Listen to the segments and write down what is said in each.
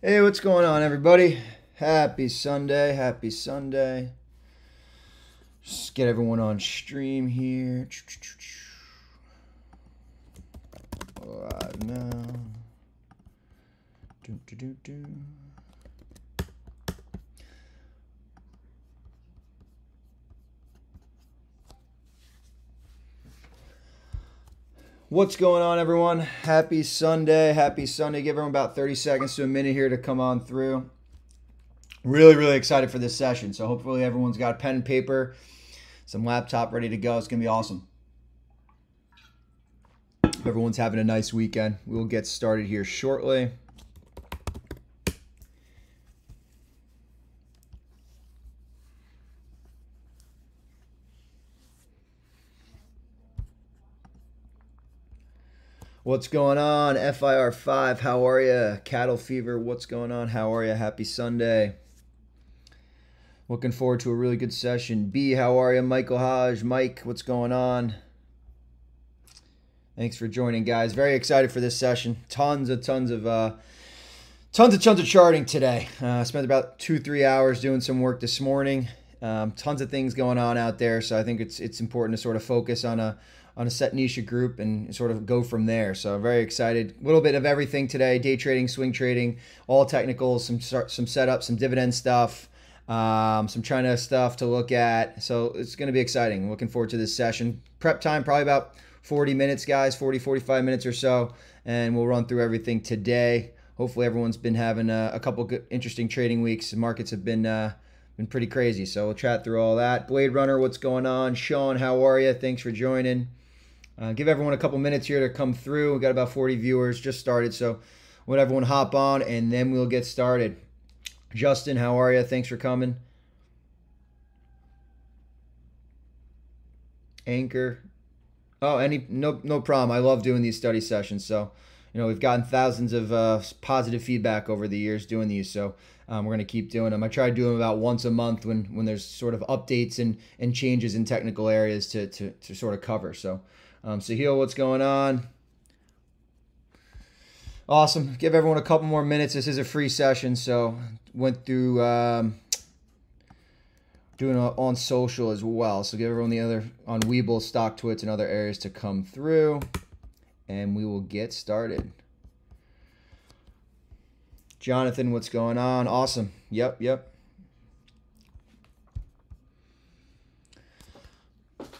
Hey, what's going on, everybody? Happy Sunday. Happy Sunday. Just get everyone on stream here. Live now. Do, do, do, do. What's going on, everyone? Happy Sunday. Happy Sunday. Give everyone about 30 seconds to a minute here to come on through. Really, really excited for this session. So, hopefully, everyone's got pen and paper, some laptop ready to go. It's going to be awesome. Everyone's having a nice weekend. We'll get started here shortly. What's going on? FIR5, how are you? Cattle Fever, what's going on? How are you? Happy Sunday. Looking forward to a really good session. B, how are you? Michael Hodge, Mike, what's going on? Thanks for joining, guys. Very excited for this session. Tons of tons of uh, tons of tons of charting today. Uh, spent about two three hours doing some work this morning. Um, tons of things going on out there, so I think it's it's important to sort of focus on a on a set niche group and sort of go from there. So very excited. A little bit of everything today: day trading, swing trading, all technicals, some some setup, some dividend stuff, um, some China stuff to look at. So it's going to be exciting. Looking forward to this session. Prep time probably about 40 minutes, guys, 40 45 minutes or so, and we'll run through everything today. Hopefully, everyone's been having a, a couple good, interesting trading weeks. The markets have been. Uh, been pretty crazy. So we'll chat through all that. Blade Runner, what's going on? Sean, how are you? Thanks for joining. Uh, give everyone a couple minutes here to come through. We got about 40 viewers, just started, so let everyone hop on and then we'll get started. Justin, how are you? Thanks for coming. Anchor. Oh, any no no problem. I love doing these study sessions. So, you know, we've gotten thousands of uh, positive feedback over the years doing these. So, um, we're going to keep doing them. I try to do them about once a month when when there's sort of updates and and changes in technical areas to to to sort of cover. So, um, Sahil, what's going on? Awesome. Give everyone a couple more minutes. This is a free session, so went through um, doing it on social as well. So give everyone the other on Webull, Stock Twits, and other areas to come through, and we will get started. Jonathan, what's going on? Awesome. Yep, yep.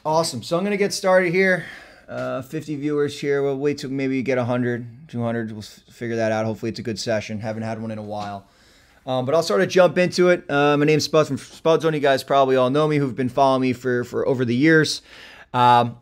Awesome. So I'm going to get started here. Uh, 50 viewers here. We'll wait till maybe you get 100, 200. We'll figure that out. Hopefully, it's a good session. Haven't had one in a while. Um, but I'll sort of jump into it. Uh, my name's Spud from Spud Zone. You guys probably all know me who've been following me for, for over the years. Um,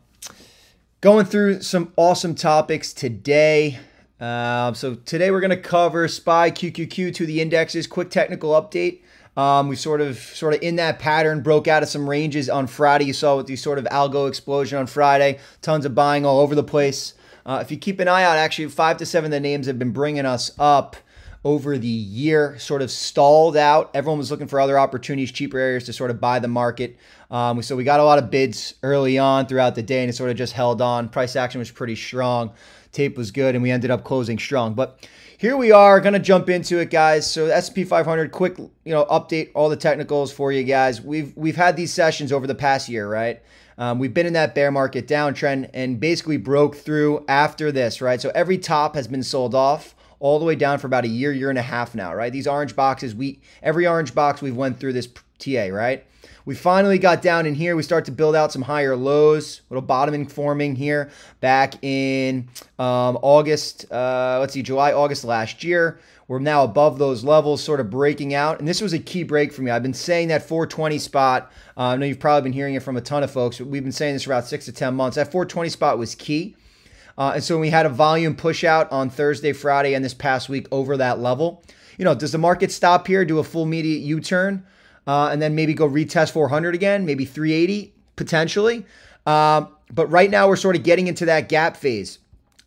going through some awesome topics today. Uh, so today we're going to cover SPY QQQ to the indexes, quick technical update. Um, we sort of sort of in that pattern broke out of some ranges on Friday. You saw with the sort of algo explosion on Friday, tons of buying all over the place. Uh, if you keep an eye out, actually five to seven of the names have been bringing us up over the year, sort of stalled out. Everyone was looking for other opportunities, cheaper areas to sort of buy the market. Um, so we got a lot of bids early on throughout the day, and it sort of just held on. Price action was pretty strong. Tape was good, and we ended up closing strong. But here we are going to jump into it guys. So S&P 500 quick you know update all the technicals for you guys. We've we've had these sessions over the past year right? Um, we've been in that bear market downtrend and basically broke through after this right? So every top has been sold off all the way down for about a year year and a half now right? These orange boxes we every orange box we've went through this ta right we finally got down in here. We start to build out some higher lows, little bottoming forming here back in um, August, uh, let's see, July, August last year. We're now above those levels, sort of breaking out. And this was a key break for me. I've been saying that 420 spot. Uh, I know you've probably been hearing it from a ton of folks, but we've been saying this for about six to 10 months. That 420 spot was key. Uh, and so we had a volume push out on Thursday, Friday, and this past week over that level. You know, does the market stop here, do a full immediate U turn? Uh, and then maybe go retest 400 again, maybe 380 potentially. Um, but right now we're sort of getting into that gap phase.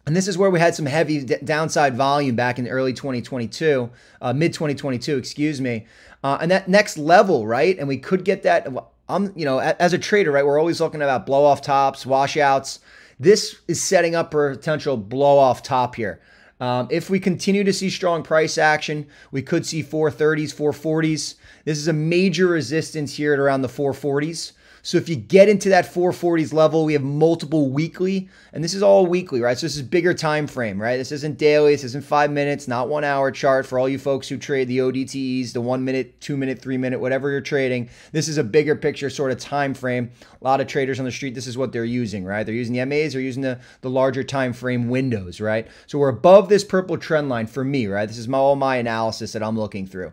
And this is where we had some heavy d- downside volume back in early 2022, uh, mid 2022, excuse me. Uh, and that next level, right? And we could get that. I'm, you know, as a trader, right? We're always looking about blow off tops, washouts. This is setting up a potential blow off top here. Um, if we continue to see strong price action, we could see 430s, 440s. This is a major resistance here at around the 440s. So if you get into that 440s level, we have multiple weekly, and this is all weekly, right? So this is bigger time frame, right? This isn't daily, this isn't five minutes, not one hour chart for all you folks who trade the ODTs, the one minute, two minute, three minute, whatever you're trading. This is a bigger picture sort of time frame. A lot of traders on the street, this is what they're using, right? They're using the MAs, they're using the, the larger time frame windows, right? So we're above this purple trend line for me, right? This is my, all my analysis that I'm looking through.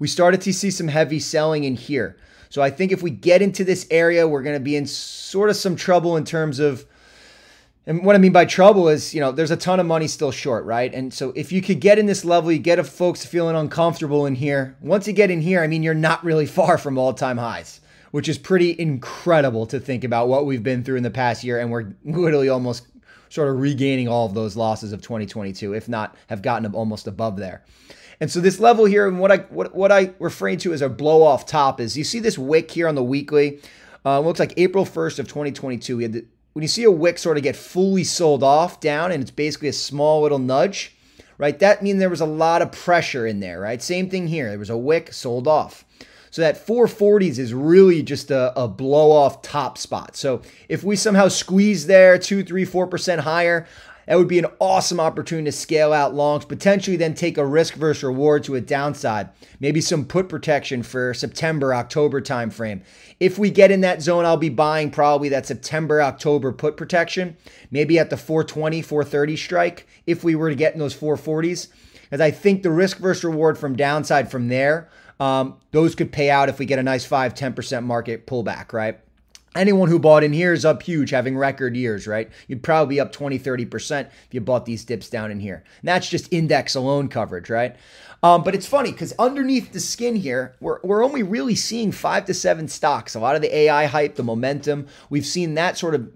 We started to see some heavy selling in here. So I think if we get into this area, we're going to be in sort of some trouble in terms of. And what I mean by trouble is, you know, there's a ton of money still short, right? And so if you could get in this level, you get folks feeling uncomfortable in here. Once you get in here, I mean, you're not really far from all time highs, which is pretty incredible to think about what we've been through in the past year. And we're literally almost sort of regaining all of those losses of 2022, if not have gotten almost above there. And so this level here, and what I what, what I refer to as a blow off top is you see this wick here on the weekly. Uh, looks like April 1st of 2022. We had the, when you see a wick sort of get fully sold off down, and it's basically a small little nudge, right? That means there was a lot of pressure in there, right? Same thing here. There was a wick sold off. So that 440s is really just a, a blow off top spot. So if we somehow squeeze there two, three, four percent higher, that would be an awesome opportunity to scale out longs, potentially then take a risk versus reward to a downside. Maybe some put protection for September, October timeframe. If we get in that zone, I'll be buying probably that September, October put protection, maybe at the 420, 430 strike if we were to get in those 440s. Because I think the risk versus reward from downside from there, um, those could pay out if we get a nice 5 10% market pullback, right? Anyone who bought in here is up huge, having record years, right? You'd probably be up 20, 30% if you bought these dips down in here. And that's just index alone coverage, right? Um, but it's funny because underneath the skin here, we're, we're only really seeing five to seven stocks. A lot of the AI hype, the momentum, we've seen that sort of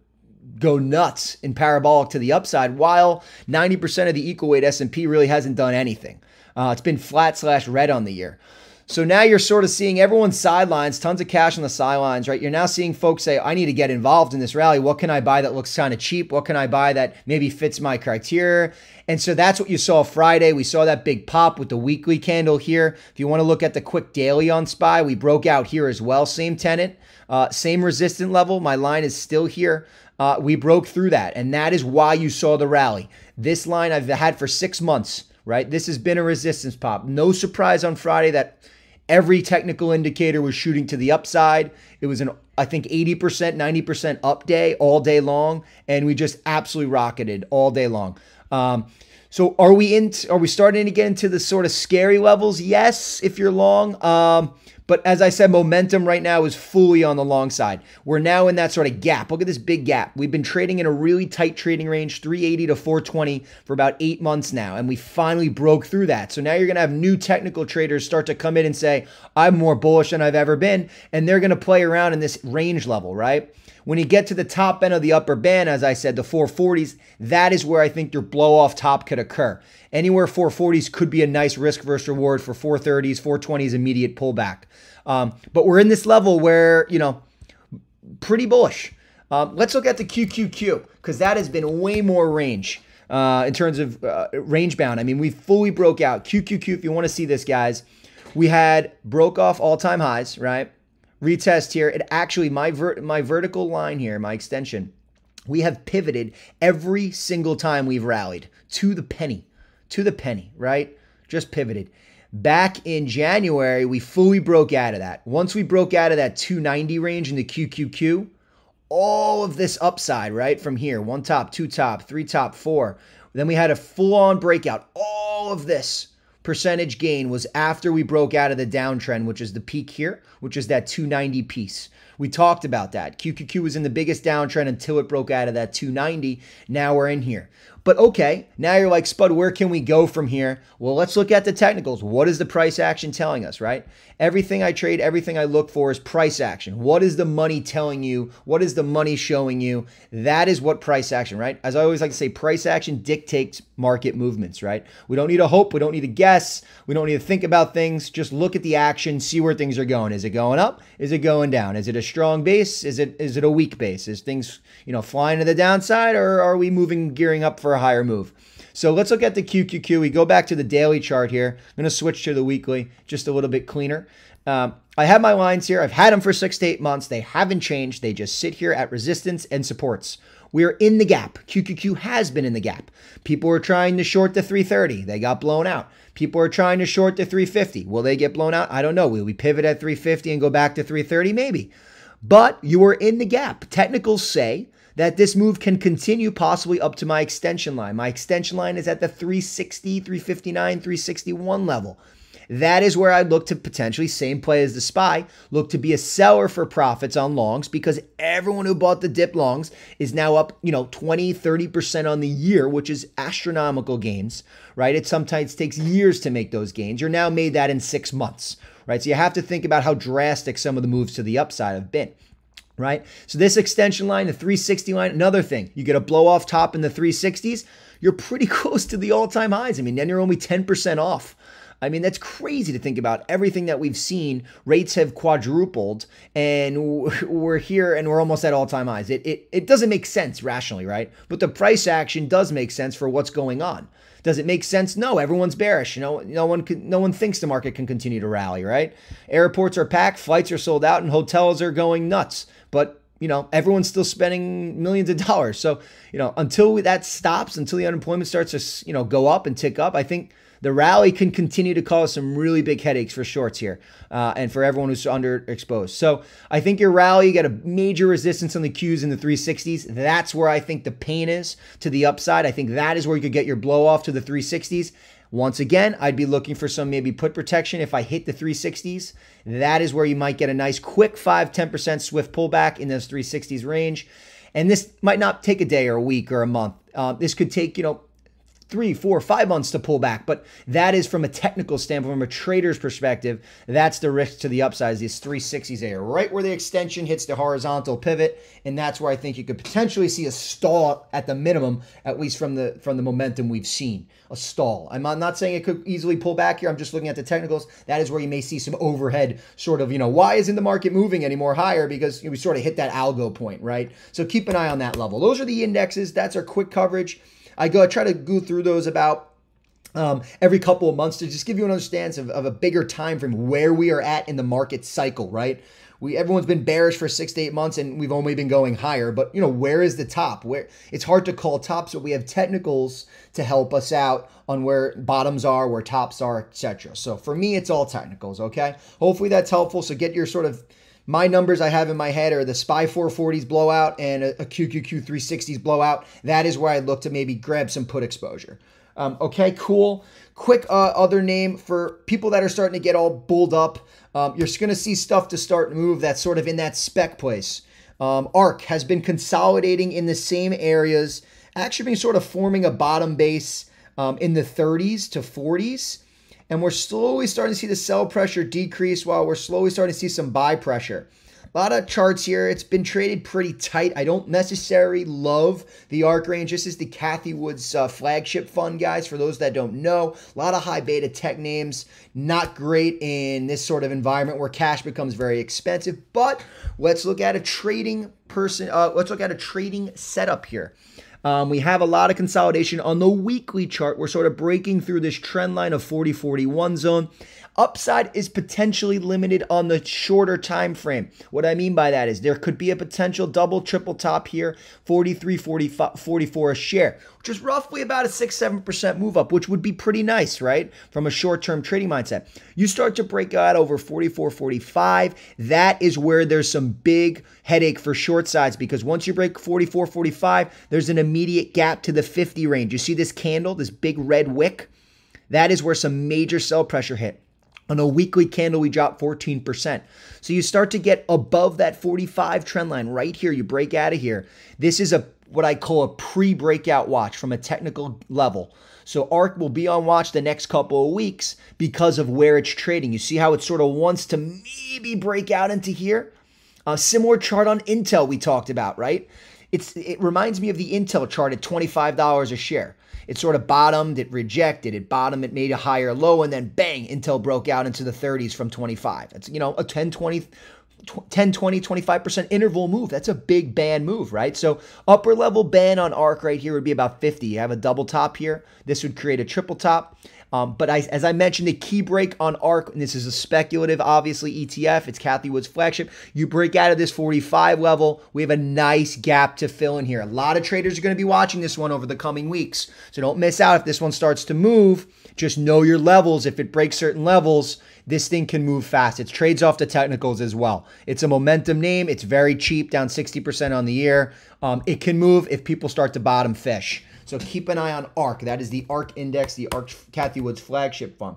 go nuts in parabolic to the upside, while 90% of the equal weight S&P really hasn't done anything. Uh, it's been flat slash red on the year. So now you're sort of seeing everyone's sidelines, tons of cash on the sidelines, right? You're now seeing folks say, I need to get involved in this rally. What can I buy that looks kind of cheap? What can I buy that maybe fits my criteria? And so that's what you saw Friday. We saw that big pop with the weekly candle here. If you want to look at the quick daily on SPY, we broke out here as well. Same tenant, uh, same resistant level. My line is still here. Uh, we broke through that. And that is why you saw the rally. This line I've had for six months, right? This has been a resistance pop. No surprise on Friday that Every technical indicator was shooting to the upside. It was an, I think, 80%, 90% up day all day long. And we just absolutely rocketed all day long. Um, so are we in? Are we starting to get into the sort of scary levels? Yes, if you're long. Um, but as I said, momentum right now is fully on the long side. We're now in that sort of gap. Look at this big gap. We've been trading in a really tight trading range, 380 to 420 for about eight months now, and we finally broke through that. So now you're going to have new technical traders start to come in and say, I'm more bullish than I've ever been, and they're going to play around in this range level, right? When you get to the top end of the upper band, as I said, the 440s, that is where I think your blow off top could occur. Anywhere 440s could be a nice risk versus reward for 430s, 420s, immediate pullback. Um, but we're in this level where, you know, pretty bullish. Um, let's look at the QQQ because that has been way more range uh, in terms of uh, range bound. I mean, we fully broke out. QQQ, if you want to see this, guys, we had broke off all time highs, right? Retest here. It actually, my, ver- my vertical line here, my extension, we have pivoted every single time we've rallied to the penny, to the penny, right? Just pivoted. Back in January, we fully broke out of that. Once we broke out of that 290 range in the QQQ, all of this upside, right? From here, one top, two top, three top, four. Then we had a full on breakout. All of this percentage gain was after we broke out of the downtrend, which is the peak here, which is that 290 piece. We talked about that. QQQ was in the biggest downtrend until it broke out of that 290. Now we're in here. But okay, now you're like, Spud, where can we go from here? Well, let's look at the technicals. What is the price action telling us, right? Everything I trade, everything I look for is price action. What is the money telling you? What is the money showing you? That is what price action, right? As I always like to say, price action dictates market movements, right? We don't need to hope. We don't need to guess. We don't need to think about things. Just look at the action, see where things are going. Is it going up? Is it going down? Is it a strong base? Is it is it a weak base? Is things, you know, flying to the downside or are we moving gearing up for a higher move. So let's look at the QQQ. We go back to the daily chart here. I'm going to switch to the weekly, just a little bit cleaner. Um, I have my lines here. I've had them for six to eight months. They haven't changed. They just sit here at resistance and supports. We are in the gap. QQQ has been in the gap. People were trying to short the 330. They got blown out. People are trying to short the 350. Will they get blown out? I don't know. Will we pivot at 350 and go back to 330? Maybe. But you are in the gap. Technicals say that this move can continue possibly up to my extension line. My extension line is at the 360, 359, 361 level. That is where I'd look to potentially, same play as the SPY, look to be a seller for profits on longs because everyone who bought the dip longs is now up, you know, 20, 30% on the year, which is astronomical gains, right? It sometimes takes years to make those gains. You're now made that in six months, right? So you have to think about how drastic some of the moves to the upside have been right? So this extension line, the 360 line, another thing, you get a blow off top in the 360s, you're pretty close to the all-time highs. I mean, then you're only 10% off I mean, that's crazy to think about. Everything that we've seen, rates have quadrupled, and we're here and we're almost at all time highs. It, it, it doesn't make sense rationally, right? But the price action does make sense for what's going on. Does it make sense? No, everyone's bearish. You know, no one can, no one thinks the market can continue to rally, right? Airports are packed, flights are sold out, and hotels are going nuts. But you know, everyone's still spending millions of dollars. So, you know, until that stops, until the unemployment starts to, you know, go up and tick up, I think the rally can continue to cause some really big headaches for shorts here uh, and for everyone who's underexposed. So I think your rally, you got a major resistance on the Qs in the 360s. That's where I think the pain is to the upside. I think that is where you could get your blow off to the 360s. Once again, I'd be looking for some maybe put protection if I hit the 360s. That is where you might get a nice quick 5 10% swift pullback in those 360s range. And this might not take a day or a week or a month. Uh, this could take, you know, three, four, five months to pull back. But that is from a technical standpoint, from a trader's perspective, that's the risk to the upside. These 360s there, right where the extension hits the horizontal pivot, and that's where I think you could potentially see a stall at the minimum, at least from the from the momentum we've seen. A stall. I'm not saying it could easily pull back here. I'm just looking at the technicals. That is where you may see some overhead, sort of. You know, why isn't the market moving any more higher? Because we sort of hit that algo point, right? So keep an eye on that level. Those are the indexes. That's our quick coverage. I go I try to go through those about um, every couple of months to just give you an understanding of, of a bigger time frame where we are at in the market cycle, right? We everyone's been bearish for six to eight months and we've only been going higher. But you know, where is the top? Where it's hard to call tops, but we have technicals to help us out on where bottoms are, where tops are, etc. So for me, it's all technicals, okay? Hopefully that's helpful. So get your sort of my numbers I have in my head are the SPY 440s blowout and a, QQQ 360s blowout. That is where I look to maybe grab some put exposure. Um, okay, cool. Quick uh, other name for people that are starting to get all bulled up. Um, you're going to see stuff to start to move that's sort of in that spec place. Um, ARK has been consolidating in the same areas, actually been sort of forming a bottom base um, in the 30s to 40s. And we're slowly starting to see the sell pressure decrease while we're slowly starting to see some buy pressure. A lot of charts here. It's been traded pretty tight. I don't necessarily love the ARK range. This is the Cathie Woods uh, flagship fund, guys. For those that don't know, a lot of high beta tech names. Not great in this sort of environment where cash becomes very expensive. But let's look at a trading person. Uh, let's look at a trading setup here. Um, we have a lot of consolidation on the weekly chart. We're sort of breaking through this trend line of 40 41 zone. Upside is potentially limited on the shorter time frame. What I mean by that is there could be a potential double triple top here, 43, 45, 44 a share, which is roughly about a 6 7% move up, which would be pretty nice, right? From a short-term trading mindset. You start to break out over 44, 45, that is where there's some big headache for short sides because once you break 44, 45, there's an immediate gap to the 50 range. You see this candle, this big red wick? That is where some major sell pressure hit. On a weekly candle, we drop 14%. So you start to get above that 45 trend line right here. You break out of here. This is a what I call a pre-breakout watch from a technical level. So ARK will be on watch the next couple of weeks because of where it's trading. You see how it sort of wants to maybe break out into here? A similar chart on Intel we talked about, right? It's it reminds me of the Intel chart at $25 a share. It sort of bottomed, it rejected, it bottomed, it made a higher low, and then bang, Intel broke out into the 30s from 25. It's, you know, a 10, 20, 10, 20, 25% interval move. That's a big band move, right? So upper level band on ARK right here would be about 50. You have a double top here. This would create a triple top. Um, but I, as I mentioned, the key break on ARK, and this is a speculative, obviously, ETF. It's Cathie Wood's flagship. You break out of this 45 level, we have a nice gap to fill in here. A lot of traders are going to be watching this one over the coming weeks. So don't miss out if this one starts to move. Just know your levels. If it breaks certain levels, this thing can move fast. It trades off the technicals as well. It's a momentum name. It's very cheap, down 60% on the year. Um, it can move if people start to bottom fish. So keep an eye on ARK. That is the ARK Index, the ARK Cathie Woods flagship fund.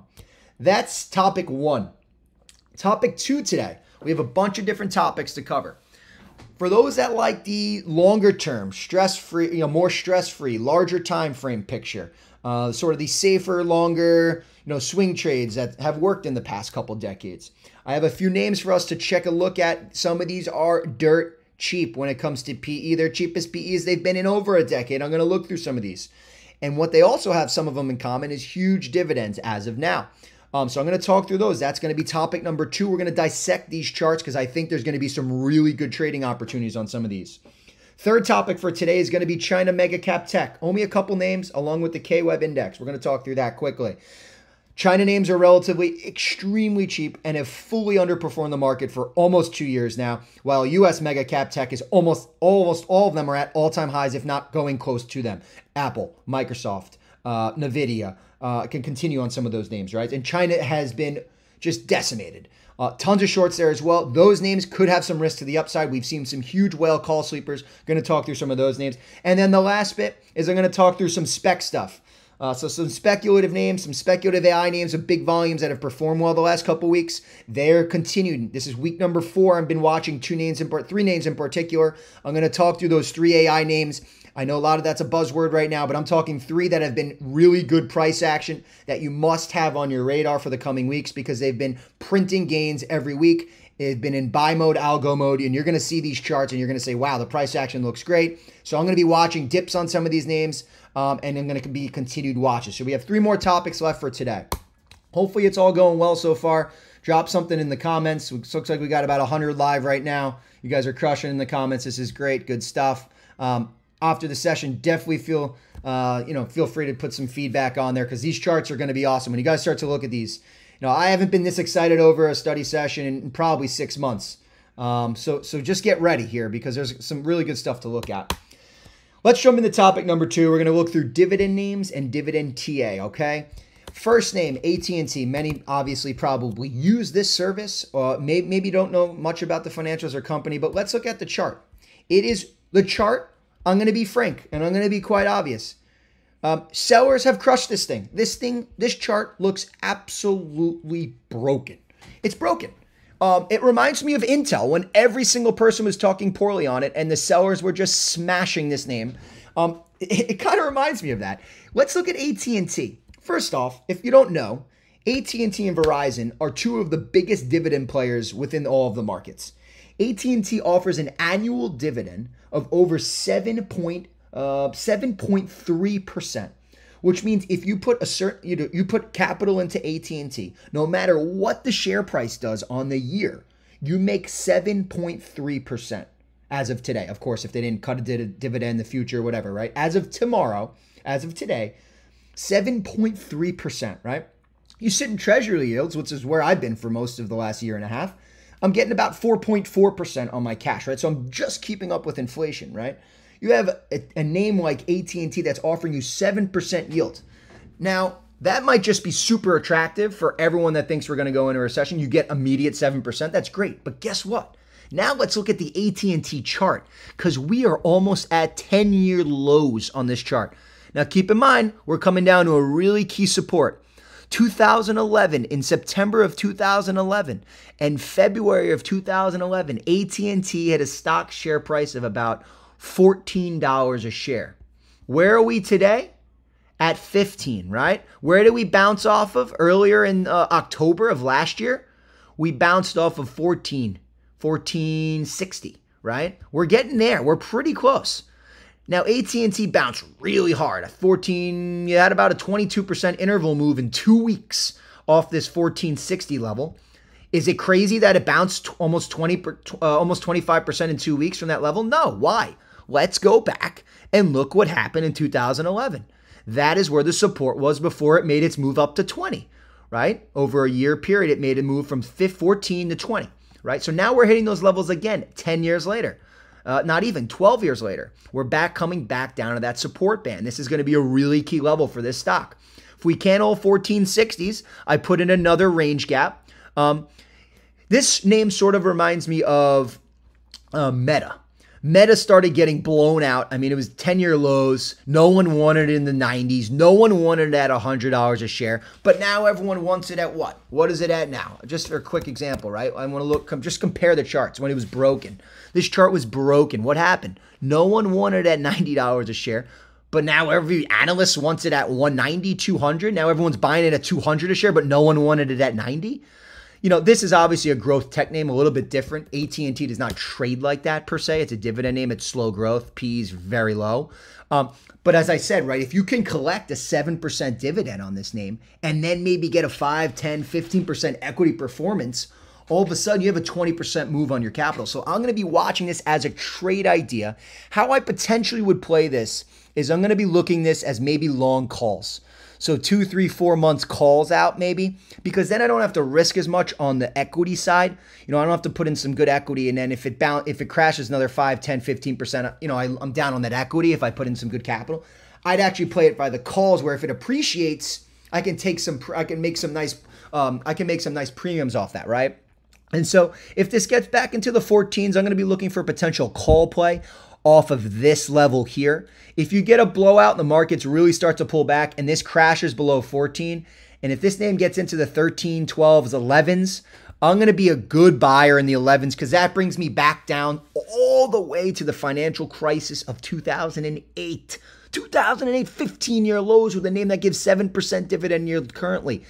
That's topic one. Topic two today, we have a bunch of different topics to cover. For those that like the longer term, stress free, you know, more stress free, larger time frame picture, uh, sort of the safer, longer, you know, swing trades that have worked in the past couple decades. I have a few names for us to check a look at. Some of these are dirt cheap when it comes to PE. Their cheapest PEs they've been in over a decade. I'm going to look through some of these. And what they also have, some of them in common, is huge dividends as of now. Um, so I'm going to talk through those. That's going to be topic number two. We're going to dissect these charts because I think there's going to be some really good trading opportunities on some of these. Third topic for today is going to be China Mega Cap Tech. Only a couple names along with the KWEB Index. We're going to talk through that quickly. China names are relatively extremely cheap and have fully underperformed the market for almost two years now, while US mega cap tech is almost almost all of them are at all-time highs, if not going close to them. Apple, Microsoft, uh, Nvidia uh, can continue on some of those names, right? And China has been just decimated. Uh, tons of shorts there as well. Those names could have some risk to the upside. We've seen some huge whale call sleepers. Going to talk through some of those names. And then the last bit is I'm going to talk through some spec stuff. Uh, so some speculative names, some speculative AI names of big volumes that have performed well the last couple weeks. They're continued. This is week number four. I've been watching two names in part, three names in particular. I'm going to talk through those three AI names. I know a lot of that's a buzzword right now, but I'm talking three that have been really good price action that you must have on your radar for the coming weeks because they've been printing gains every week. They've been in buy mode, algo mode, and you're going to see these charts and you're going to say, wow, the price action looks great. So I'm going to be watching dips on some of these names um, and I'm going to be continued watches. So we have three more topics left for today. Hopefully it's all going well so far. Drop something in the comments. It looks like we got about 100 live right now. You guys are crushing in the comments. This is great. Good stuff. Um, after the session, definitely feel uh, you know feel free to put some feedback on there because these charts are going to be awesome. When you guys start to look at these, you know I haven't been this excited over a study session in probably six months. Um, so so just get ready here because there's some really good stuff to look at. Let's jump into topic number two. We're going to look through dividend names and dividend TA, okay? First name, AT&T. Many obviously probably use this service. Uh, maybe, maybe don't know much about the financials or company, but let's look at the chart. It is the chart. I'm going to be frank and I'm going to be quite obvious. Um, sellers have crushed this thing. This thing, this chart looks absolutely broken. It's broken. Um, it reminds me of Intel when every single person was talking poorly on it and the sellers were just smashing this name. Um, it, it kind of reminds me of that. Let's look at AT&T. First off, if you don't know, AT&T and Verizon are two of the biggest dividend players within all of the markets. AT&T offers an annual dividend of over 7 point, uh, 7.3% which means if you put a certain you know, you put capital into AT&T, no matter what the share price does on the year, you make 7.3% as of today. Of course, if they didn't cut a dividend in the future, whatever, right? As of tomorrow, as of today, 7.3%, right? You sit in treasury yields, which is where I've been for most of the last year and a half. I'm getting about 4.4% on my cash, right? So I'm just keeping up with inflation, right? You have a, a name like AT&T that's offering you 7% yield. Now, that might just be super attractive for everyone that thinks we're going to go into a recession. You get immediate 7%. That's great. But guess what? Now let's look at the AT&T chart cuz we are almost at 10-year lows on this chart. Now keep in mind, we're coming down to a really key support. 2011 in September of 2011 and February of 2011, AT&T had a stock share price of about $14 a share. Where are we today? At 15, right? Where did we bounce off of earlier in uh, October of last year? We bounced off of 14, 1460, right? We're getting there. We're pretty close. Now AT&T bounced really hard. At 14, you had about a 22% interval move in 2 weeks off this 1460 level. Is it crazy that it bounced almost 20 uh, almost 25% in 2 weeks from that level? No, why? Let's go back and look what happened in 2011. That is where the support was before it made its move up to 20, right? Over a year period it made a move from 14 to 20, right? So now we're hitting those levels again 10 years later. Uh, not even 12 years later. We're back coming back down to that support band. This is going to be a really key level for this stock. If we can't hold 1460s, I put in another range gap. Um, this name sort of reminds me of uh, Meta. Meta started getting blown out. I mean, it was 10 year lows. No one wanted it in the 90s. No one wanted it at $100 a share. But now everyone wants it at what? What is it at now? Just for a quick example, right? I want to look, just compare the charts when it was broken. This chart was broken. What happened? No one wanted it at $90 a share. But now every analyst wants it at 190, 200. Now everyone's buying it at 200 a share, but no one wanted it at 90 you know, this is obviously a growth tech name, a little bit different. AT&T does not trade like that per se. It's a dividend name. It's slow growth. P is very low. Um, but as I said, right, if you can collect a 7% dividend on this name and then maybe get a 5, 10, 15% equity performance, all of a sudden you have a 20% move on your capital. So I'm going to be watching this as a trade idea. How I potentially would play this is I'm going to be looking this as maybe long calls. So two, three, four months calls out maybe, because then I don't have to risk as much on the equity side. You know, I don't have to put in some good equity. And then if it bound, if it crashes another 5, 10, 15%, you know, I, I'm down on that equity if I put in some good capital. I'd actually play it by the calls where if it appreciates, I can take some, I can make some nice, um, I can make some nice premiums off that, right? And so if this gets back into the 14s, I'm going to be looking for potential call play off of this level here. If you get a blowout and the markets really start to pull back and this crashes below 14, and if this name gets into the 13, 12s, 11s, I'm going to be a good buyer in the 11s because that brings me back down all the way to the financial crisis of 2008. 2008, 15 year lows with a name that gives 7% dividend yield currently.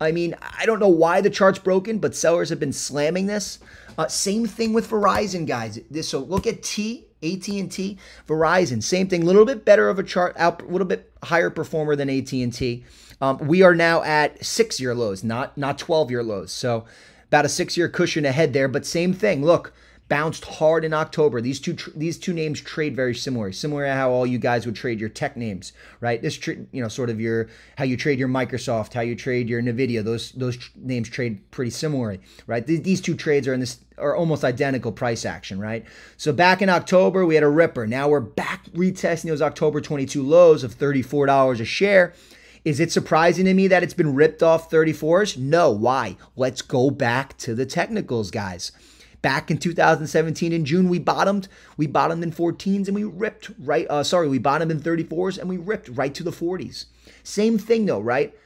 I mean, I don't know why the chart's broken, but sellers have been slamming this. Uh, same thing with Verizon, guys. This, so look at T AT&T, Verizon, same thing, a little bit better of a chart, out a little bit higher performer than AT&T. Um, we are now at six-year lows, not not 12-year lows. So about a six-year cushion ahead there, but same thing. Look, bounced hard in October. These two these two names trade very similar, similar to how all you guys would trade your tech names, right? This you know sort of your how you trade your Microsoft, how you trade your Nvidia. Those those tr- names trade pretty similarly, right? Th- these two trades are in this are almost identical price action, right? So back in October we had a ripper. Now we're back retesting those October 22 lows of $34 a share. Is it surprising to me that it's been ripped off 34s? No. Why? Let's go back to the technicals, guys. Back in 2017 in June, we bottomed. We bottomed in 14s and we ripped right. Uh, sorry, we bottomed in 34s and we ripped right to the 40s. Same thing though, right?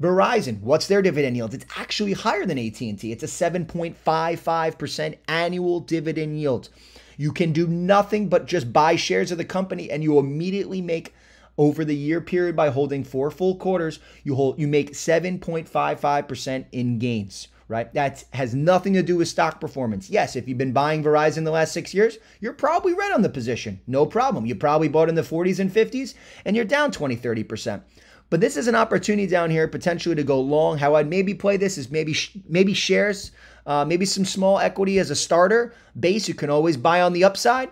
Verizon, what's their dividend yield? It's actually higher than AT&T. It's a 7.55% annual dividend yield. You can do nothing but just buy shares of the company and you immediately make over the year period by holding four full quarters, you hold you make 7.55% in gains right? That has nothing to do with stock performance. Yes, if you've been buying Verizon the last six years, you're probably right on the position. No problem. You probably bought in the 40s and 50s and you're down 20, 30%. But this is an opportunity down here potentially to go long. How I'd maybe play this is maybe maybe shares, uh, maybe some small equity as a starter base. You can always buy on the upside.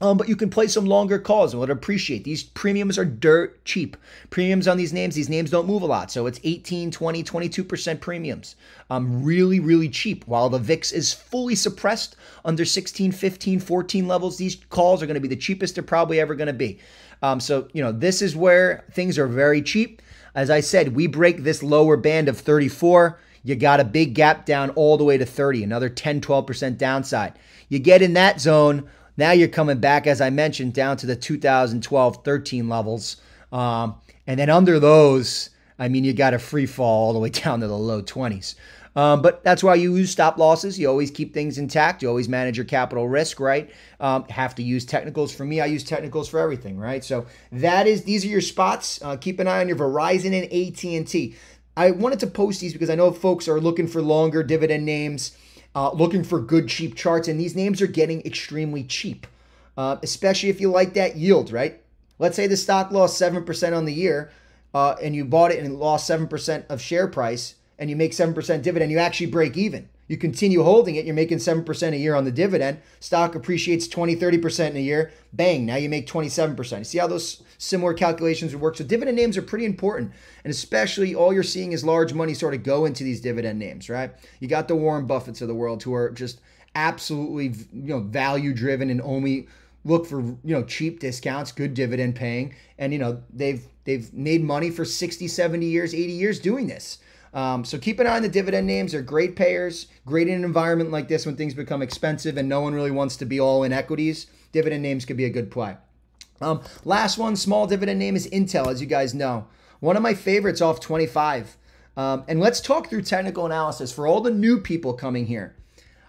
Um, but you can play some longer calls and would appreciate these premiums are dirt cheap. Premiums on these names, these names don't move a lot. So it's 18, 20, 22% premiums. Um, really, really cheap. While the VIX is fully suppressed under 16, 15, 14 levels, these calls are going to be the cheapest they're probably ever going to be. Um, so, you know, this is where things are very cheap. As I said, we break this lower band of 34. You got a big gap down all the way to 30, another 10, 12% downside. You get in that zone now you're coming back, as I mentioned, down to the 2012 13 levels. Um, and then under those, I mean, you got a free fall all the way down to the low 20s. Um, but that's why you use stop losses. You always keep things intact. You always manage your capital risk, right? Um, have to use technicals. For me, I use technicals for everything, right? So that is these are your spots. Uh, keep an eye on your Verizon and AT and T. I wanted to post these because I know folks are looking for longer dividend names uh, looking for good, cheap charts, and these names are getting extremely cheap, uh, especially if you like that yield, right? Let's say the stock lost 7% on the year, uh, and you bought it and lost 7% of share price, and you make 7% dividend, you actually break even. You continue holding it, you're making 7% a year on the dividend. Stock appreciates 20, 30% in a year. Bang, now you make 27%. You see how those similar calculations would work? So dividend names are pretty important. And especially all you're seeing is large money sort of go into these dividend names, right? You got the Warren Buffetts of the world who are just absolutely you know value driven and only look for you know cheap discounts good dividend paying and you know they've they've made money for 60 70 years 80 years doing this um, so keep an eye on the dividend names. They're great payers. Great in an environment like this when things become expensive and no one really wants to be all in equities. Dividend names could be a good play. Um, last one small dividend name is intel as you guys know. One of my favorites off 25 um, and let's talk through technical analysis for all the new people coming here.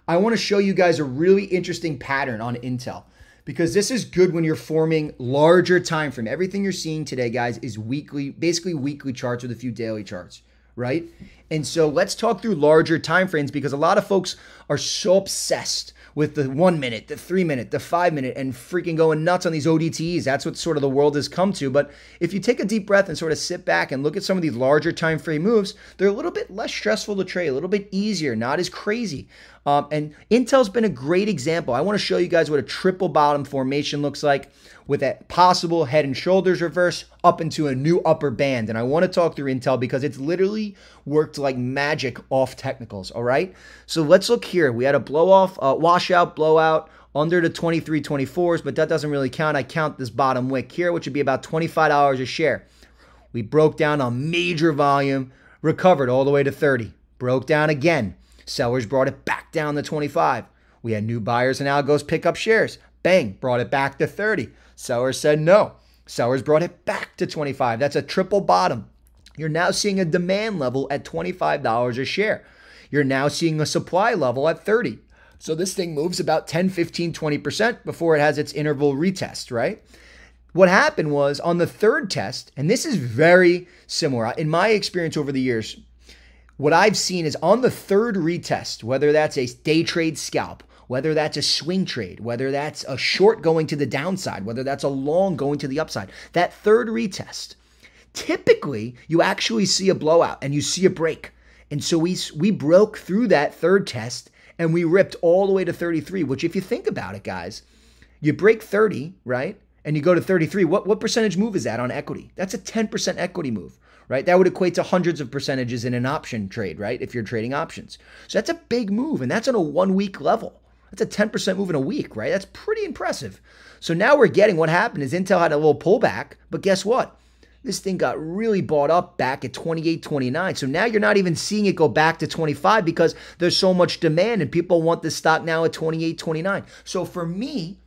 I want to show you guys a really interesting pattern on Intel because this is good when you're forming larger time frame. Everything you're seeing today, guys, is weekly, basically weekly charts with a few daily charts, right? And so let's talk through larger time frames because a lot of folks are so obsessed with the one minute, the three minute, the five minute, and freaking going nuts on these ODTs. That's what sort of the world has come to. But if you take a deep breath and sort of sit back and look at some of these larger time frame moves, they're a little bit less stressful to trade, a little bit easier, not as crazy. Um, and Intel's been a great example. I want to show you guys what a triple bottom formation looks like with a possible head and shoulders reverse up into a new upper band. And I want to talk through Intel because it's literally worked like magic off technicals. All right. So let's look here. We had a blow off, uh, washout, blowout under the 23 24s, but that doesn't really count. I count this bottom wick here, which would be about $25 a share. We broke down a major volume, recovered all the way to 30, broke down again Sellers brought it back down to 25. We had new buyers and algos pick up shares. Bang, brought it back to 30. Sellers said no. Sellers brought it back to 25. That's a triple bottom. You're now seeing a demand level at $25 a share. You're now seeing a supply level at 30. So this thing moves about 10, 15, 20% before it has its interval retest, right? What happened was on the third test, and this is very similar. In my experience over the years, what I've seen is on the third retest, whether that's a day trade scalp, whether that's a swing trade, whether that's a short going to the downside, whether that's a long going to the upside, that third retest, typically you actually see a blowout and you see a break. And so we we broke through that third test and we ripped all the way to 33, which if you think about it, guys, you break 30, right? And you go to 33, what, what percentage move is that on equity? That's a 10% equity move right? That would equate to hundreds of percentages in an option trade, right? If you're trading options. So that's a big move, and that's on a one week level. That's a 10% move in a week, right? That's pretty impressive. So now we're getting what happened is Intel had a little pullback, but guess what? This thing got really bought up back at 28, 29. So now you're not even seeing it go back to 25 because there's so much demand and people want this stock now at 28, 29. So for me,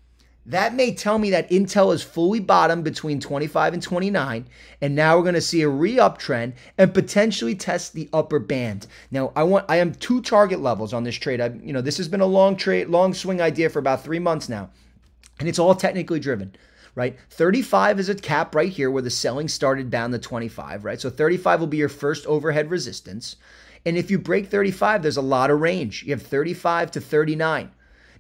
that may tell me that Intel is fully bottomed between 25 and 29, and now we're going to see a re-up trend and potentially test the upper band. Now, I want I am two target levels on this trade. I, you know, this has been a long trade, long swing idea for about three months now, and it's all technically driven. Right, 35 is a cap right here where the selling started down to 25. Right, so 35 will be your first overhead resistance, and if you break 35, there's a lot of range. You have 35 to 39.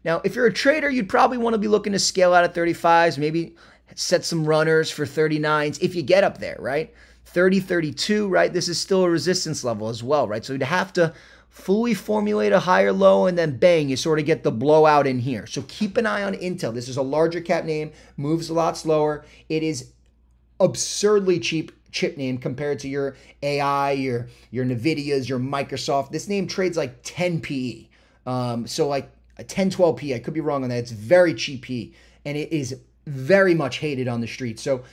Now, if you're a trader, you'd probably want to be looking to scale out at 35s, maybe set some runners for 39s if you get up there, right? 30, 32, right? This is still a resistance level as well, right? So you'd have to fully formulate a higher low and then bang, you sort of get the blowout in here. So keep an eye on Intel. This is a larger cap name, moves a lot slower. It is absurdly cheap chip name compared to your AI, your your Nvidias, your Microsoft. This name trades like 10 PE. Um, so like 1012p. I could be wrong on that. It's very cheap P, and it is very much hated on the street. So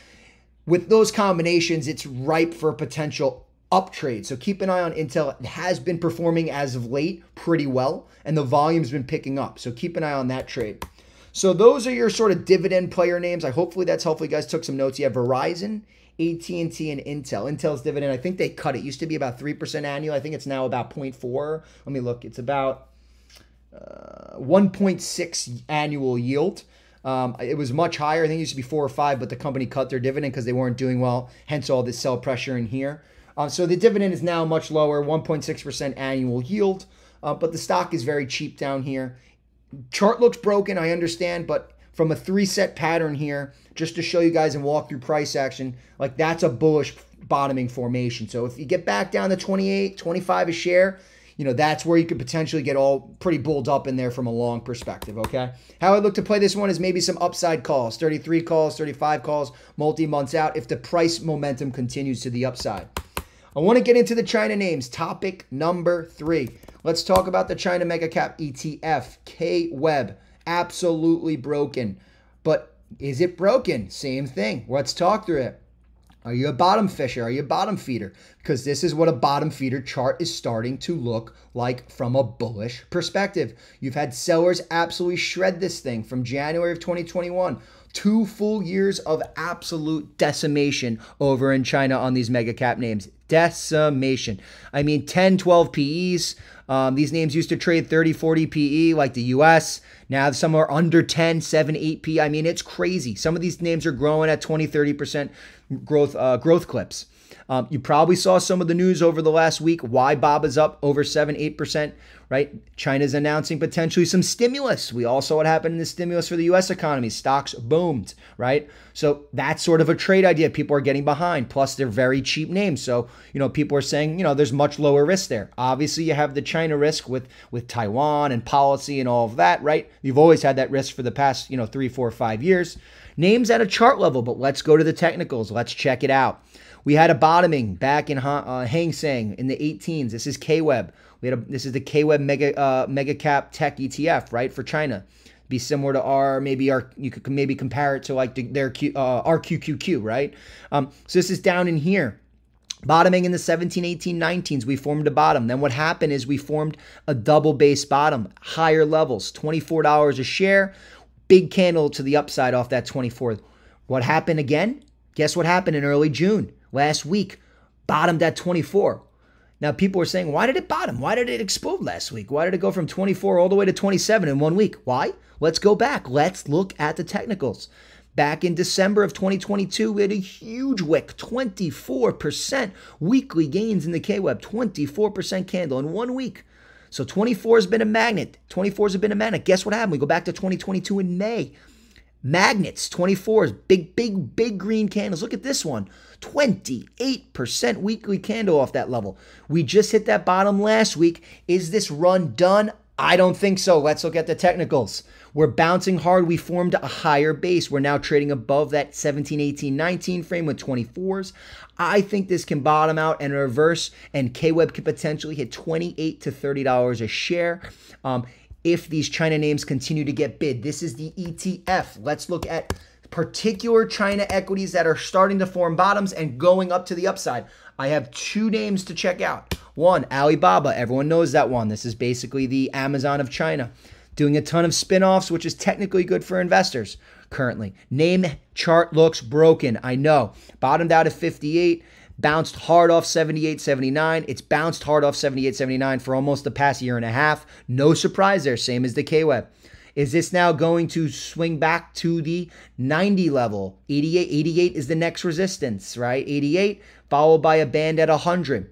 with those combinations, it's ripe for a potential up trade. So keep an eye on Intel. It has been performing as of late pretty well, and the volume's been picking up. So keep an eye on that trade. So those are your sort of dividend player names. I hopefully that's helpful. You guys took some notes. You have Verizon, AT&T, and Intel. Intel's dividend, I think they cut it. it used to be about 3% annual. I think it's now about 0.4. Let me look. It's about 1.6 annual yield. Um, it was much higher. I think it used to be four or five, but the company cut their dividend because they weren't doing well. Hence all this sell pressure in here. Uh, so the dividend is now much lower, 1.6% annual yield. Uh, but the stock is very cheap down here. Chart looks broken, I understand, but from a three set pattern here, just to show you guys and walk through price action, like that's a bullish bottoming formation. So if you get back down to 28, 25 a share, you know, that's where you could potentially get all pretty bulled up in there from a long perspective, okay? How I look to play this one is maybe some upside calls, 33 calls, 35 calls, multi months out if the price momentum continues to the upside. I want to get into the China names. Topic number three. Let's talk about the China Mega Cap ETF, KWEB. Absolutely broken. But is it broken? Same thing. Let's talk through it. Are you a bottom fisher? Are you a bottom feeder? Because this is what a bottom feeder chart is starting to look like from a bullish perspective. You've had sellers absolutely shred this thing from January of 2021 two full years of absolute decimation over in China on these mega cap names. Decimation. I mean, 10, 12 PEs. Um, these names used to trade 30, 40 PE like the US. Now some are under 10, 7, 8 P. I mean, it's crazy. Some of these names are growing at 20, 30% growth uh, growth clips. Um, you probably saw some of the news over the last week why Bob is up over 7 8%, right? China's announcing potentially some stimulus. We all saw what happened in the stimulus for the US economy. Stocks boomed, right? So that's sort of a trade idea people are getting behind. Plus, they're very cheap names. So, you know, people are saying, you know, there's much lower risk there. Obviously, you have the China risk with, with Taiwan and policy and all of that, right? You've always had that risk for the past, you know, three, four, five years. Names at a chart level, but let's go to the technicals. Let's check it out. We had a bottoming back in uh, Hang Seng in the 18s. This is KWEB. We had a, this is the KWEB mega uh, mega cap tech ETF, right, for China. Be similar to our maybe our you could maybe compare it to like their Q, uh, RQQQ, right? Um, so this is down in here. Bottoming in the 17, 18, 19s, we formed a bottom. Then what happened is we formed a double base bottom, higher levels, $24 a share, big candle to the upside off that 24. What happened again? Guess what happened in early June? Last week, bottomed at 24. Now, people are saying, why did it bottom? Why did it explode last week? Why did it go from 24 all the way to 27 in one week? Why? Let's go back. Let's look at the technicals. Back in December of 2022, we had a huge wick, 24% weekly gains in the KWEB, 24% candle in one week. So 24 has been a magnet. 24 has been a magnet. Guess what happened? We go back to 2022 in May. Magnets, 24s, big, big, big green candles. Look at this one 28% weekly candle off that level. We just hit that bottom last week. Is this run done? I don't think so. Let's look at the technicals. We're bouncing hard. We formed a higher base. We're now trading above that 17, 18, 19 frame with 24s. I think this can bottom out and reverse, and KWEB could potentially hit 28 to $30 a share. Um, if these China names continue to get bid. This is the ETF. Let's look at particular China equities that are starting to form bottoms and going up to the upside. I have two names to check out. One, Alibaba. Everyone knows that one. This is basically the Amazon of China. Doing a ton of spin offs, which is technically good for investors currently. Name chart looks broken. I know. Bottomed out at 58 bounced hard off 78 79. It's bounced hard off 78 79 for almost the past year and a half. No surprise there, same as the KWEB. Is this now going to swing back to the 90 level? 88 88 is the next resistance, right? 88 followed by a band at 100.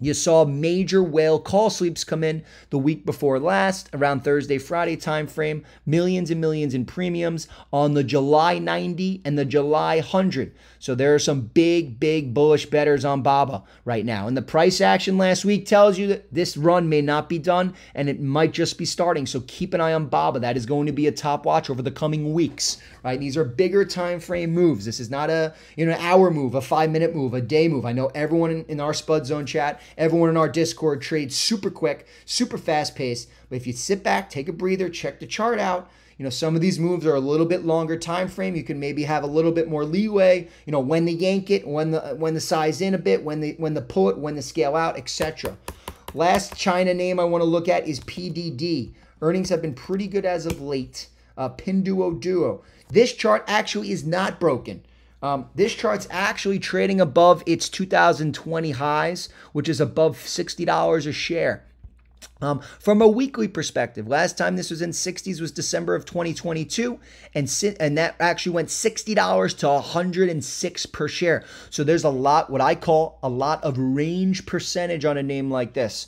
You saw major whale call sweeps come in the week before last, around Thursday, Friday timeframe. Millions and millions in premiums on the July 90 and the July 100. So there are some big, big bullish betters on Baba right now. And the price action last week tells you that this run may not be done and it might just be starting. So keep an eye on Baba. That is going to be a top watch over the coming weeks. Right? These are bigger time frame moves. This is not a you know an hour move, a five minute move, a day move. I know everyone in, our Spud Zone chat, everyone in our Discord trades super quick, super fast paced. But if you sit back, take a breather, check the chart out you know, some of these moves are a little bit longer time frame. You can maybe have a little bit more leeway. You know, when to yank it, when the when the size in a bit, when the when the pull it, when the scale out, etc. Last China name I want to look at is PDD. Earnings have been pretty good as of late. Uh, Pinduoduo. This chart actually is not broken. Um, this chart's actually trading above its 2020 highs, which is above $60 a share. Um, from a weekly perspective, last time this was in 60s was December of 2022, and and that actually went $60 to 106 per share. So there's a lot, what I call a lot of range percentage on a name like this.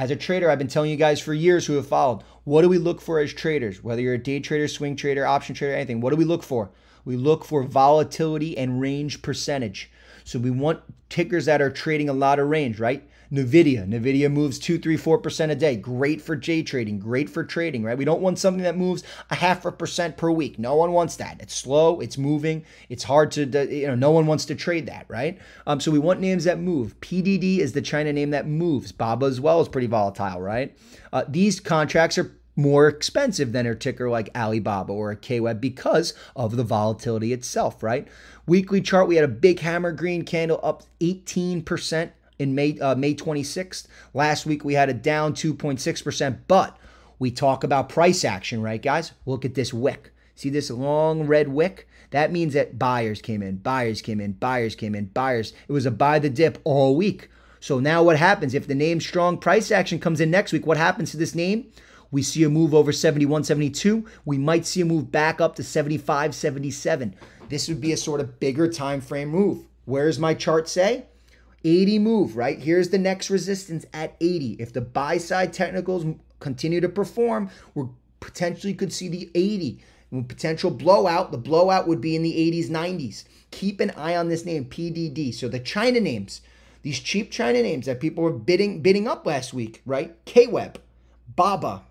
As a trader, I've been telling you guys for years who have followed, what do we look for as traders? Whether you're a day trader, swing trader, option trader, anything, what do we look for? We look for volatility and range percentage. So we want tickers that are trading a lot of range, right? NVIDIA. NVIDIA moves 2, 3, 4% a day. Great for J trading, great for trading, right? We don't want something that moves a half a percent per week. No one wants that. It's slow, it's moving, it's hard to, you know, no one wants to trade that, right? Um, so we want names that move. PDD is the China name that moves. BABA as well is pretty volatile, right? Uh, these contracts are more expensive than a ticker like Alibaba or a KWEB because of the volatility itself, right? Weekly chart, we had a big hammer green candle up 18% in May uh, May 26th. Last week we had a down 2.6%, but we talk about price action, right, guys? Look at this wick. See this long red wick? That means that buyers came in, buyers came in, buyers came in, buyers. It was a buy the dip all week. So now what happens if the name strong price action comes in next week? What happens to this name? We see a move over 71, 72. We might see a move back up to 75, 77. This would be a sort of bigger time frame move. Where does my chart say? 80 move, right? Here's the next resistance at 80. If the buy side technicals continue to perform, we potentially could see the 80. Potential blowout, the blowout would be in the 80s, 90s. Keep an eye on this name, PDD. So the China names, these cheap China names that people were bidding bidding up last week, right? KWEB, Baba,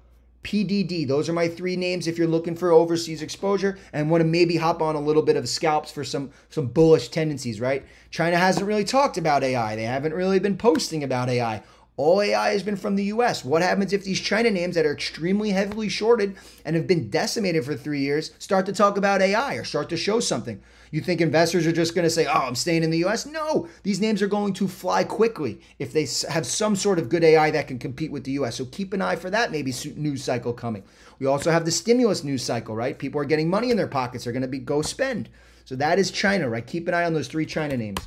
PDD. Those are my three names if you're looking for overseas exposure and want to maybe hop on a little bit of scalps for some some bullish tendencies, right? China hasn't really talked about AI. They haven't really been posting about AI. All AI has been from the US. What happens if these China names that are extremely heavily shorted and have been decimated for three years start to talk about AI or start to show something? You think investors are just going to say, oh, I'm staying in the US? No, these names are going to fly quickly if they have some sort of good AI that can compete with the US. So keep an eye for that maybe news cycle coming. We also have the stimulus news cycle, right? People are getting money in their pockets. They're going to be go spend. So that is China, right? Keep an eye on those three China names.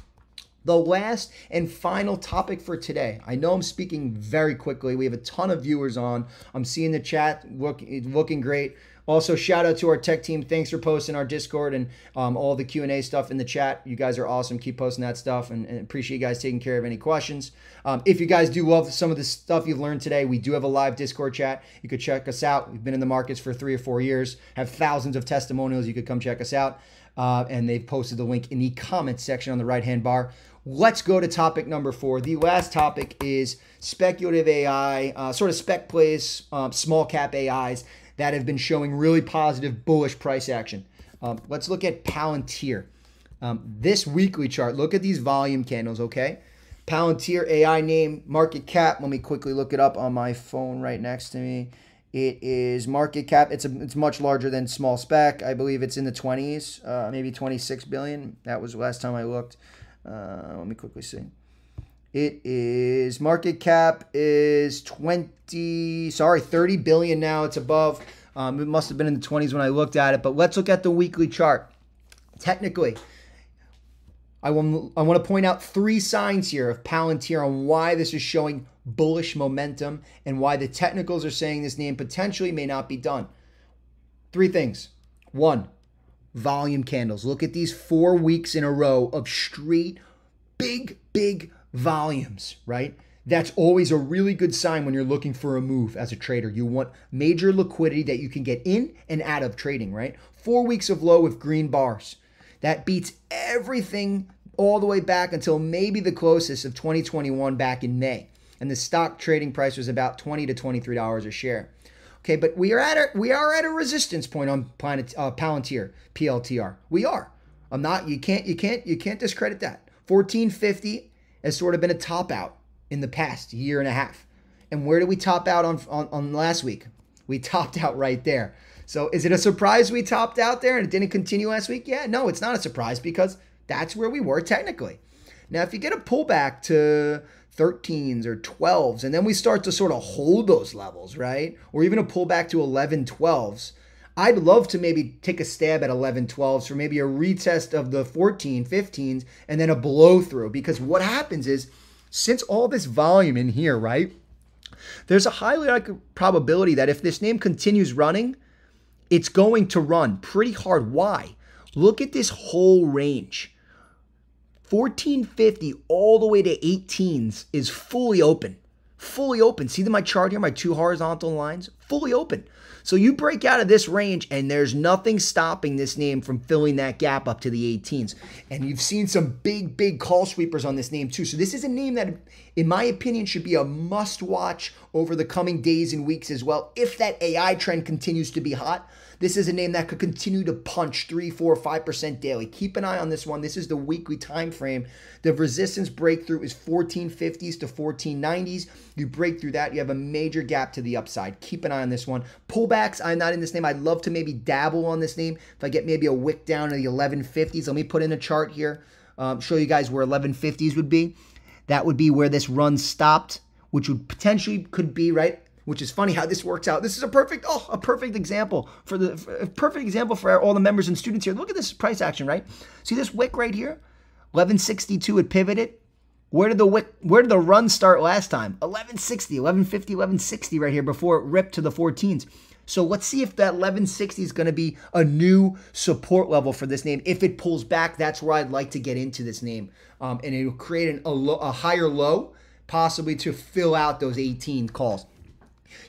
The last and final topic for today. I know I'm speaking very quickly. We have a ton of viewers on. I'm seeing the chat look, looking great. Also, shout out to our tech team. Thanks for posting our Discord and um, all the Q and A stuff in the chat. You guys are awesome. Keep posting that stuff, and, and appreciate you guys taking care of any questions. Um, if you guys do love some of the stuff you've learned today, we do have a live Discord chat. You could check us out. We've been in the markets for three or four years. Have thousands of testimonials. You could come check us out. Uh, and they've posted the link in the comments section on the right hand bar. Let's go to topic number four. The last topic is speculative AI, uh, sort of spec plays, um, small cap AIs that have been showing really positive bullish price action. Um, let's look at Palantir. Um, this weekly chart, look at these volume candles, okay? Palantir AI name, market cap. Let me quickly look it up on my phone right next to me. It is market cap. It's a, it's much larger than small spec. I believe it's in the 20s, uh, maybe 26 billion. That was the last time I looked. Uh, let me quickly see. It is market cap is 20, sorry, 30 billion now. It's above. Um, it must have been in the 20s when I looked at it. But let's look at the weekly chart. Technically, I want, I want to point out three signs here of Palantir on why this is showing bullish momentum and why the technicals are saying this name potentially may not be done. Three things. One, volume candles. Look at these four weeks in a row of straight, big, big volumes, right? That's always a really good sign when you're looking for a move as a trader. You want major liquidity that you can get in and out of trading, right? Four weeks of low with green bars. That beats everything all the way back until maybe the closest of 2021 back in May. And the stock trading price was about 20 to $23 a share. Okay, but we are at a we are at a resistance point on planet uh, Palantir PLTR. We are. I'm not. You can't. You can't. You can't discredit that. 1450 has sort of been a top out in the past year and a half. And where did we top out on, on, on last week? We topped out right there. So is it a surprise we topped out there and it didn't continue last week? Yeah, no, it's not a surprise because that's where we were technically. Now, if you get a pullback to 13s or 12s, and then we start to sort of hold those levels, right? Or even a pullback to 11, 12s, I'd love to maybe take a stab at 11, 12s for maybe a retest of the 14, 15s, and then a blow through. Because what happens is, since all this volume in here, right? There's a highly likely probability that if this name continues running, it's going to run pretty hard. Why? Look at this whole range. 1450 all the way to 18s is fully open. Fully open. See my chart here, my two horizontal lines, fully open. So you break out of this range, and there's nothing stopping this name from filling that gap up to the 18s. And you've seen some big, big call sweepers on this name too. So this is a name that, in my opinion, should be a must watch over the coming days and weeks as well. If that AI trend continues to be hot, this is a name that could continue to punch three, four, five percent daily. Keep an eye on this one. This is the weekly time frame. The resistance breakthrough is 1450s to 1490s. You break through that, you have a major gap to the upside. Keep an eye on this one. Pullbacks, I'm not in this name. I'd love to maybe dabble on this name. If I get maybe a wick down to the 1150s, let me put in a chart here. Um, show you guys where 1150s would be. That would be where this run stopped, which would potentially could be right which is funny how this works out. This is a perfect, oh, a perfect example for the a perfect example for all the members and students here. Look at this price action, right? See this wick right here, 1162. It pivoted. Where did the wick? Where did the run start last time? 1160, 1150, 1160 right here before it ripped to the 14s. So let's see if that 1160 is going to be a new support level for this name. If it pulls back, that's where I'd like to get into this name, um, and it will create an, a, a higher low, possibly to fill out those 18 calls.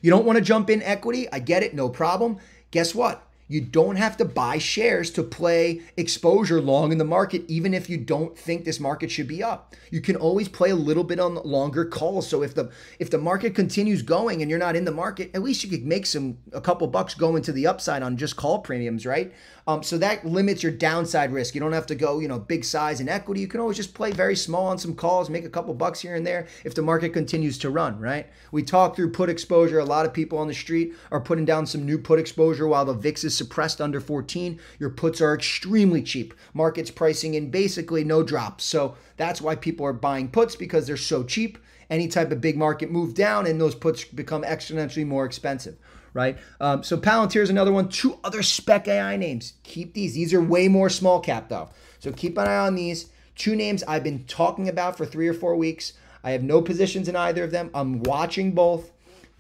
You don't want to jump in equity. I get it, no problem. Guess what? You don't have to buy shares to play exposure long in the market, even if you don't think this market should be up. You can always play a little bit on longer calls. So if the if the market continues going and you're not in the market, at least you could make some a couple bucks going to the upside on just call premiums, right? Um, so that limits your downside risk. You don't have to go, you know, big size in equity. You can always just play very small on some calls, make a couple bucks here and there if the market continues to run, right? We talk through put exposure. A lot of people on the street are putting down some new put exposure while the VIX is suppressed under 14. Your puts are extremely cheap. Market's pricing in basically no drops. So that's why people are buying puts because they're so cheap. Any type of big market move down and those puts become exponentially more expensive right? Um, so Palantir is another one. Two other spec AI names. Keep these. These are way more small cap though. So keep an eye on these. Two names I've been talking about for three or four weeks. I have no positions in either of them. I'm watching both.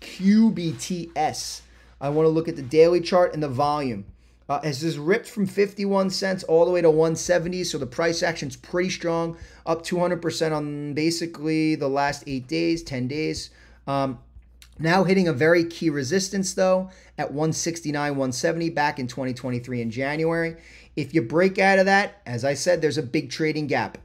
QBTS. I want to look at the daily chart and the volume. Uh, as this ripped from 51 cents all the way to 170, so the price action's pretty strong, up 200% on basically the last eight days, 10 days. Um, now hitting a very key resistance though at 169, 170 back in 2023 in January. If you break out of that, as I said, there's a big trading gap.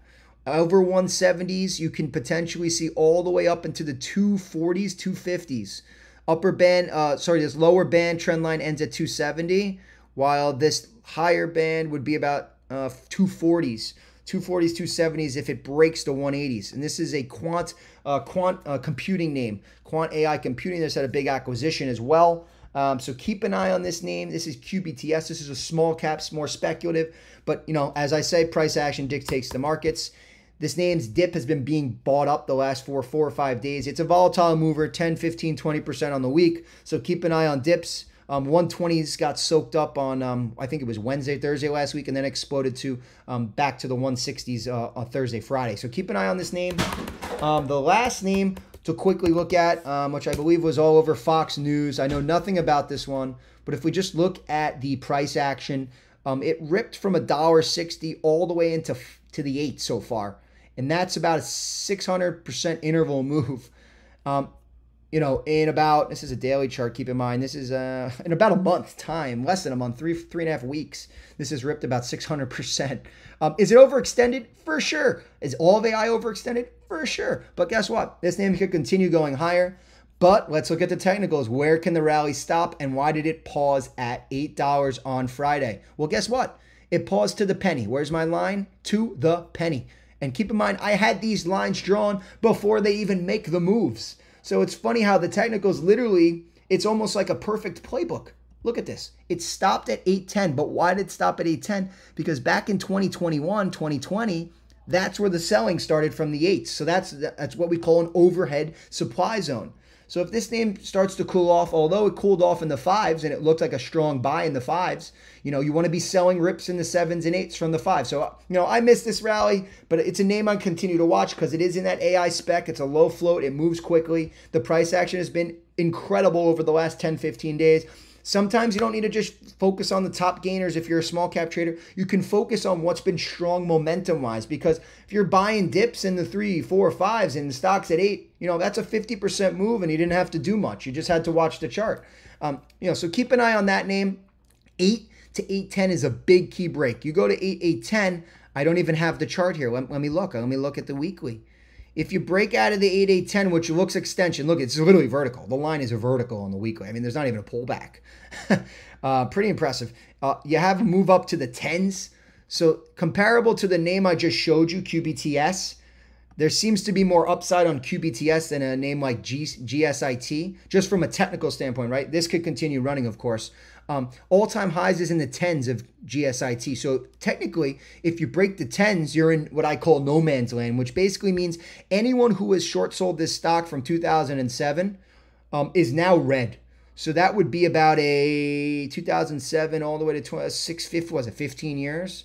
Over 170s, you can potentially see all the way up into the 240s, 250s. Upper band, uh, sorry, this lower band trend line ends at 270, while this higher band would be about uh, 240s. 240s, 270s if it breaks the 180s. And this is a quant uh, quant uh, computing name. Quant AI Computing. This had a big acquisition as well. Um, so keep an eye on this name. This is QBTS. This is a small caps, more speculative. But you know, as I say, price action dictates the markets. This name's dip has been being bought up the last four, four or five days. It's a volatile mover, 10, 15, 20% on the week. So keep an eye on dips. Um, 120s got soaked up on, um, I think it was Wednesday, Thursday last week, and then exploded to um, back to the 160s uh, on Thursday, Friday. So keep an eye on this name. Um, the last name to quickly look at, um, which I believe was all over Fox News. I know nothing about this one, but if we just look at the price action, um, it ripped from a dollar sixty all the way into to the eight so far, and that's about a 600% interval move. Um, you know, in about this is a daily chart. Keep in mind, this is uh, in about a month time, less than a month, three three and a half weeks. This is ripped about six hundred percent. Um, is it overextended? For sure. Is all of AI overextended? For sure. But guess what? This name could continue going higher. But let's look at the technicals. Where can the rally stop, and why did it pause at eight dollars on Friday? Well, guess what? It paused to the penny. Where's my line? To the penny. And keep in mind, I had these lines drawn before they even make the moves. So it's funny how the technicals literally, it's almost like a perfect playbook. Look at this. It stopped at 810, but why did it stop at 810? Because back in 2021, 2020, that's where the selling started from the eights. So that's that's what we call an overhead supply zone. So if this name starts to cool off, although it cooled off in the fives and it looked like a strong buy in the fives, you know, you want to be selling rips in the sevens and eights from the five. So, you know, I missed this rally, but it's a name I continue to watch because it is in that AI spec. It's a low float, it moves quickly. The price action has been incredible over the last 10, 15 days. Sometimes you don't need to just focus on the top gainers if you're a small cap trader. You can focus on what's been strong momentum wise because if you're buying dips in the three, four, fives and stocks at eight, you know, that's a 50% move and you didn't have to do much. You just had to watch the chart. Um, you know, so keep an eye on that name. Eight to 810 is a big key break. You go to 8, 810, I don't even have the chart here. Let, let me look. Let me look at the weekly. If you break out of the 8810, which looks extension, look, it's literally vertical. The line is a vertical on the weekly. I mean, there's not even a pullback. uh, pretty impressive. Uh, you have a move up to the 10s. So comparable to the name I just showed you, QBTS, there seems to be more upside on QBTS than a name like G- GSIT, just from a technical standpoint, right? This could continue running, of course. Um, All time highs is in the tens of GSIT. So technically, if you break the tens, you're in what I call no man's land, which basically means anyone who has short sold this stock from 2007 um, is now red. So that would be about a 2007 all the way to 20, 650, was it 15 years?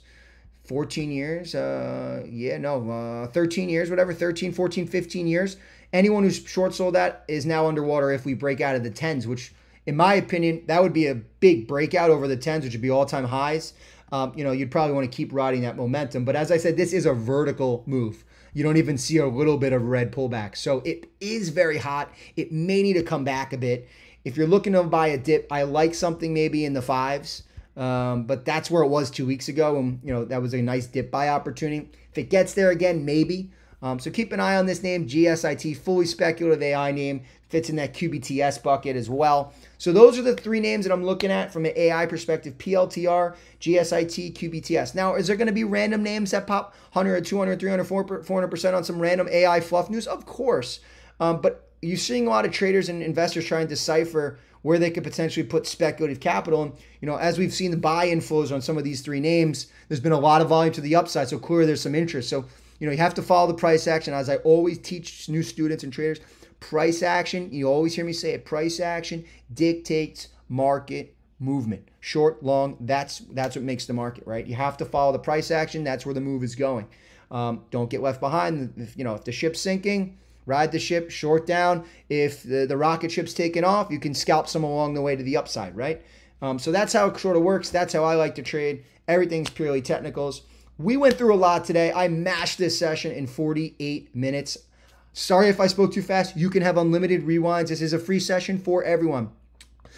14 years? Uh, yeah, no, uh, 13 years, whatever, 13, 14, 15 years. Anyone who's short sold that is now underwater if we break out of the tens, which in my opinion, that would be a big breakout over the 10s, which would be all time highs. Um, you know, you'd probably want to keep riding that momentum. But as I said, this is a vertical move. You don't even see a little bit of red pullback. So it is very hot. It may need to come back a bit. If you're looking to buy a dip, I like something maybe in the fives. Um, but that's where it was two weeks ago. And, you know, that was a nice dip buy opportunity. If it gets there again, maybe. Um, so keep an eye on this name, GSIT, fully speculative AI name, fits in that QBTS bucket as well. So those are the three names that I'm looking at from an AI perspective: PLTR, GSIT, QBTS. Now, is there going to be random names that pop 100, 200, 300, 400 percent on some random AI fluff news? Of course, um, but you're seeing a lot of traders and investors trying to decipher where they could potentially put speculative capital. And, you know, as we've seen the buy inflows on some of these three names, there's been a lot of volume to the upside. So clearly there's some interest. So you know, you have to follow the price action. As I always teach new students and traders, price action, you always hear me say it, price action dictates market movement. Short, long, that's that's what makes the market, right? You have to follow the price action. That's where the move is going. Um, don't get left behind. If, you know, if the ship's sinking, ride the ship short down. If the, the rocket ship's taking off, you can scalp some along the way to the upside, right? Um, so that's how it sort of works. That's how I like to trade. Everything's purely technicals. We went through a lot today. I mashed this session in 48 minutes. Sorry if I spoke too fast. You can have unlimited rewinds. This is a free session for everyone.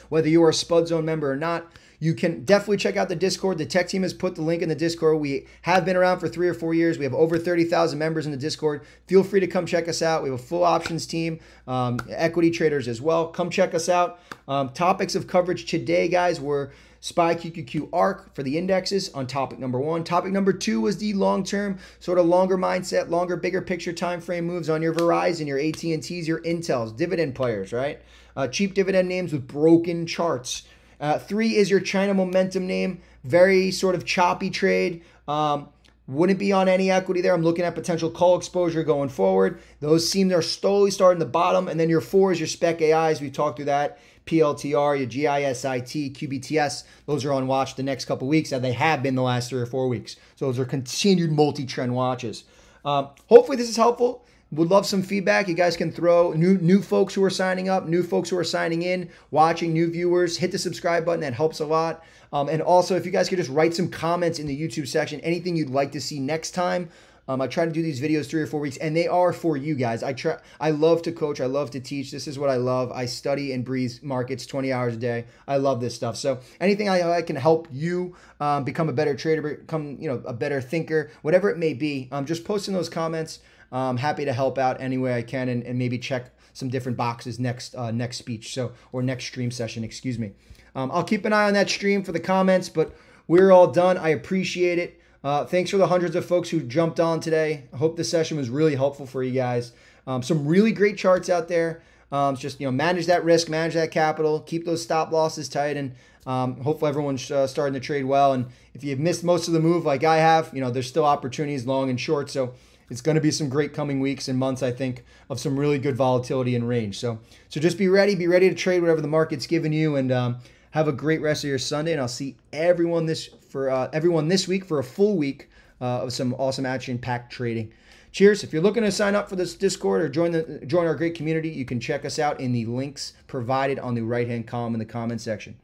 Whether you are a Spud Zone member or not, you can definitely check out the Discord. The tech team has put the link in the Discord. We have been around for three or four years. We have over 30,000 members in the Discord. Feel free to come check us out. We have a full options team, um, equity traders as well. Come check us out. Um, topics of coverage today, guys, were SPY QQQ ARK for the indexes on topic number one. Topic number two was the long-term, sort of longer mindset, longer, bigger picture time frame moves on your Verizon, your AT&Ts, your Intels, dividend players, right? Uh, cheap dividend names with broken charts. Uh, three is your China momentum name, very sort of choppy trade. Um, wouldn't be on any equity there. I'm looking at potential call exposure going forward. Those seem they're slowly starting the bottom. And then your four is your spec AIs. We talked through that. PLTR, your GSIT, QBTS, those are on watch the next couple weeks, and they have been the last three or four weeks. So those are continued multi-trend watches. Um, hopefully this is helpful. Would love some feedback. You guys can throw new new folks who are signing up, new folks who are signing in, watching, new viewers. Hit the subscribe button. That helps a lot. Um, and also, if you guys could just write some comments in the YouTube section, anything you'd like to see next time. Um, I try to do these videos three or four weeks, and they are for you guys. I try. I love to coach. I love to teach. This is what I love. I study and breathe markets 20 hours a day. I love this stuff. So anything I, I can help you um, become a better trader, become you know a better thinker, whatever it may be, um, just post in those comments. I'm happy to help out any way I can, and, and maybe check some different boxes next uh, next speech. So or next stream session. Excuse me. Um, I'll keep an eye on that stream for the comments, but we're all done. I appreciate it. Uh, thanks for the hundreds of folks who jumped on today. I hope this session was really helpful for you guys. Um, some really great charts out there. Um, just you know, manage that risk, manage that capital, keep those stop losses tight, and um, hopefully everyone's uh, starting to trade well. And if you've missed most of the move, like I have, you know, there's still opportunities long and short. So it's going to be some great coming weeks and months, I think, of some really good volatility and range. So so just be ready, be ready to trade whatever the market's giving you, and um, have a great rest of your Sunday, and I'll see everyone this for uh, everyone this week for a full week uh, of some awesome action-packed trading. Cheers! If you're looking to sign up for this Discord or join the join our great community, you can check us out in the links provided on the right-hand column in the comment section.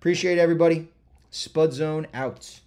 Appreciate everybody. Spud Zone out.